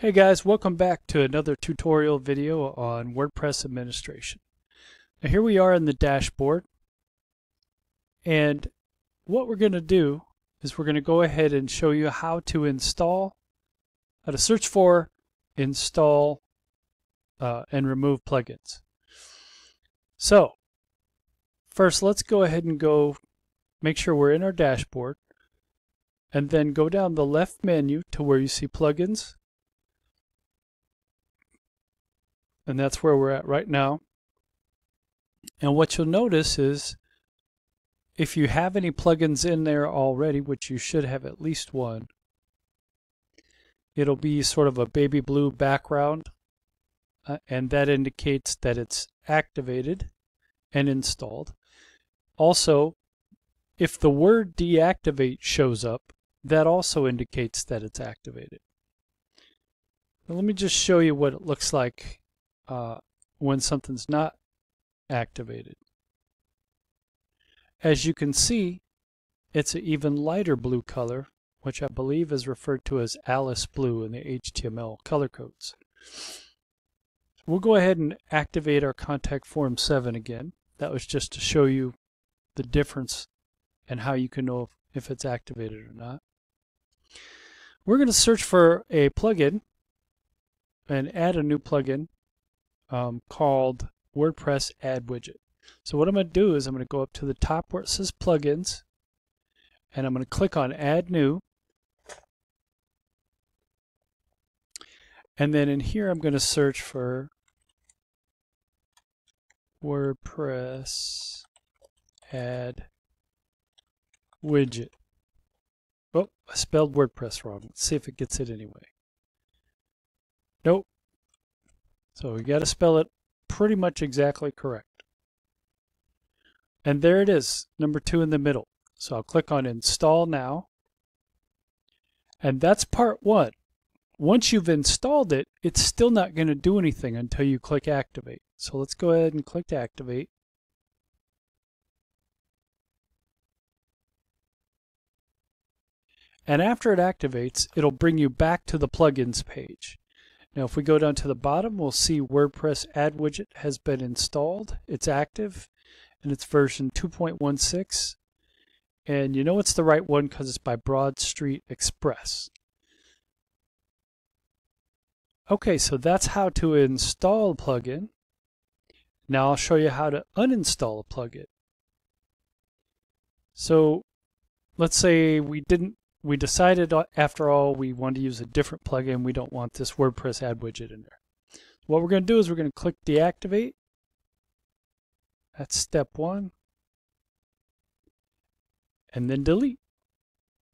Hey guys, welcome back to another tutorial video on WordPress administration. Now here we are in the dashboard and what we're going to do is we're going to go ahead and show you how to install, how to search for, install, uh, and remove plugins. So first let's go ahead and go make sure we're in our dashboard and then go down the left menu to where you see plugins and that's where we're at right now. And what you'll notice is if you have any plugins in there already, which you should have at least one, it'll be sort of a baby blue background uh, and that indicates that it's activated and installed. Also, if the word deactivate shows up, that also indicates that it's activated. Now let me just show you what it looks like uh, when something's not activated. As you can see, it's an even lighter blue color, which I believe is referred to as Alice blue in the HTML color codes. We'll go ahead and activate our contact form 7 again. That was just to show you the difference and how you can know if, if it's activated or not. We're going to search for a plugin and add a new plugin um, called WordPress Ad Widget. So what I'm going to do is I'm going to go up to the top where it says Plugins, and I'm going to click on Add New. And then in here I'm going to search for WordPress Ad Widget. Oh, I spelled WordPress wrong. Let's see if it gets it anyway. Nope, so we got to spell it pretty much exactly correct. And there it is, number two in the middle. So I'll click on install now. And that's part one. Once you've installed it, it's still not going to do anything until you click activate. So let's go ahead and click activate. And after it activates, it'll bring you back to the plugins page. Now if we go down to the bottom, we'll see WordPress Ad Widget has been installed. It's active and it's version 2.16. And you know it's the right one because it's by Broad Street Express. Okay, so that's how to install a plugin. Now I'll show you how to uninstall a plugin. So let's say we didn't we decided uh, after all we want to use a different plugin. We don't want this WordPress ad widget in there. What we're going to do is we're going to click deactivate. That's step one. And then delete.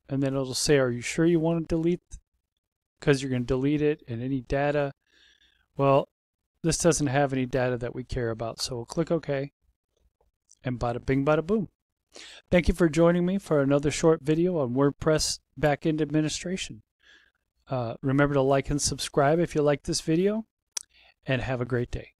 And then it'll say, are you sure you want to delete? Because you're going to delete it and any data. Well, this doesn't have any data that we care about. So we'll click OK. And bada bing, bada boom. Thank you for joining me for another short video on WordPress backend administration. Uh, remember to like and subscribe if you like this video, and have a great day.